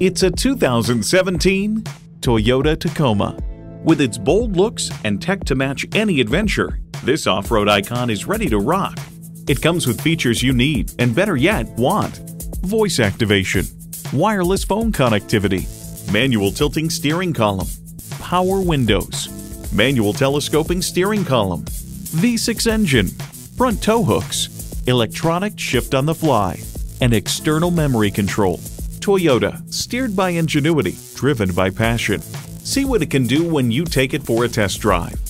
It's a 2017 Toyota Tacoma. With its bold looks and tech to match any adventure, this off-road icon is ready to rock. It comes with features you need and better yet, want. Voice activation, wireless phone connectivity, manual tilting steering column, power windows, manual telescoping steering column, V6 engine, front tow hooks, electronic shift on the fly, and external memory control. Toyota, steered by ingenuity, driven by passion. See what it can do when you take it for a test drive.